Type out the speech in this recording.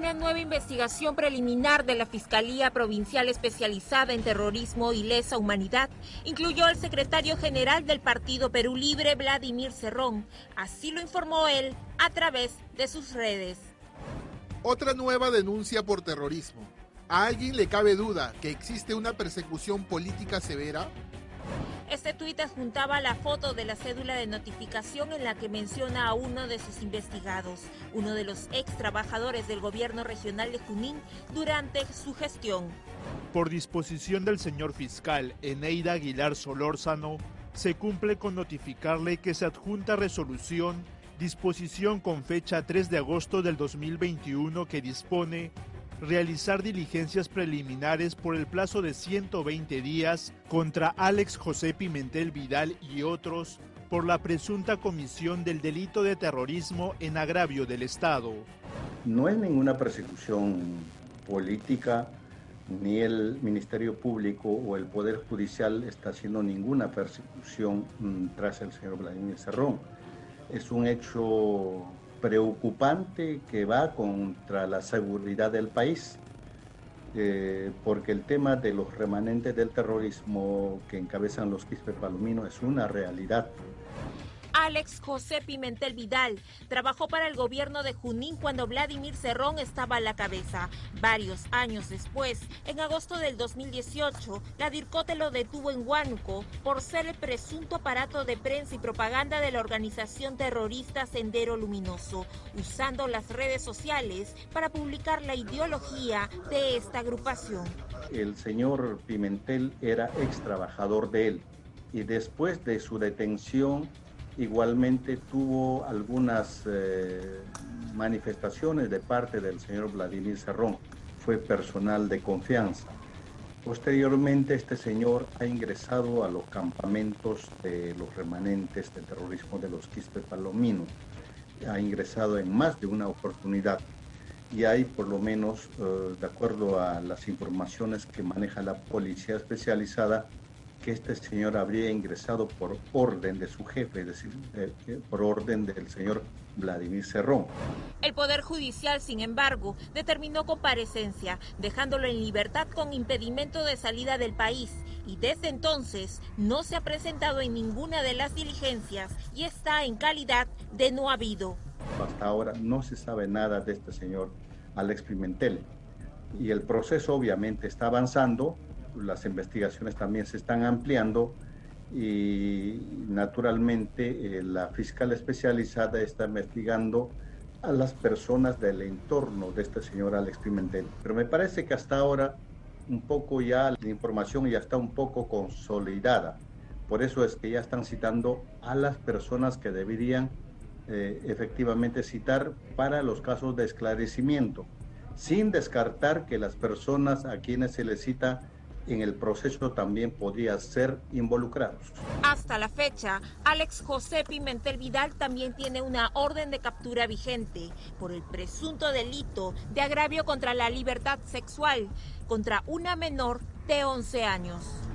Una nueva investigación preliminar de la Fiscalía Provincial Especializada en Terrorismo y Lesa Humanidad incluyó al secretario general del Partido Perú Libre, Vladimir Cerrón. Así lo informó él a través de sus redes. Otra nueva denuncia por terrorismo. ¿A alguien le cabe duda que existe una persecución política severa? Este tuit adjuntaba la foto de la cédula de notificación en la que menciona a uno de sus investigados, uno de los ex trabajadores del gobierno regional de Junín durante su gestión. Por disposición del señor fiscal Eneida Aguilar Solórzano, se cumple con notificarle que se adjunta resolución disposición con fecha 3 de agosto del 2021 que dispone realizar diligencias preliminares por el plazo de 120 días contra Alex José Pimentel Vidal y otros por la presunta comisión del delito de terrorismo en agravio del Estado. No es ninguna persecución política, ni el Ministerio Público o el Poder Judicial está haciendo ninguna persecución mm, tras el señor Vladimir Cerrón. Es un hecho preocupante que va contra la seguridad del país, eh, porque el tema de los remanentes del terrorismo que encabezan los Quispe Palomino es una realidad. Alex José Pimentel Vidal trabajó para el gobierno de Junín cuando Vladimir Cerrón estaba a la cabeza. Varios años después, en agosto del 2018, la DIRCOTE lo detuvo en Huánuco por ser el presunto aparato de prensa y propaganda de la organización terrorista Sendero Luminoso, usando las redes sociales para publicar la ideología de esta agrupación. El señor Pimentel era ex trabajador de él y después de su detención Igualmente tuvo algunas eh, manifestaciones de parte del señor Vladimir Serrón, fue personal de confianza. Posteriormente este señor ha ingresado a los campamentos de los remanentes del terrorismo de los Quispe Palomino. Ha ingresado en más de una oportunidad y hay por lo menos, eh, de acuerdo a las informaciones que maneja la policía especializada, que este señor habría ingresado por orden de su jefe, es decir, eh, eh, por orden del señor Vladimir Cerrón. El Poder Judicial, sin embargo, determinó comparecencia, dejándolo en libertad con impedimento de salida del país y desde entonces no se ha presentado en ninguna de las diligencias y está en calidad de no habido. Hasta ahora no se sabe nada de este señor Alex Pimentel y el proceso obviamente está avanzando las investigaciones también se están ampliando y naturalmente eh, la fiscal especializada está investigando a las personas del entorno de este señor Alex Pimentel. Pero me parece que hasta ahora un poco ya la información ya está un poco consolidada. Por eso es que ya están citando a las personas que deberían eh, efectivamente citar para los casos de esclarecimiento, sin descartar que las personas a quienes se les cita en el proceso también podría ser involucrados. Hasta la fecha, Alex José Pimentel Vidal también tiene una orden de captura vigente por el presunto delito de agravio contra la libertad sexual contra una menor de 11 años.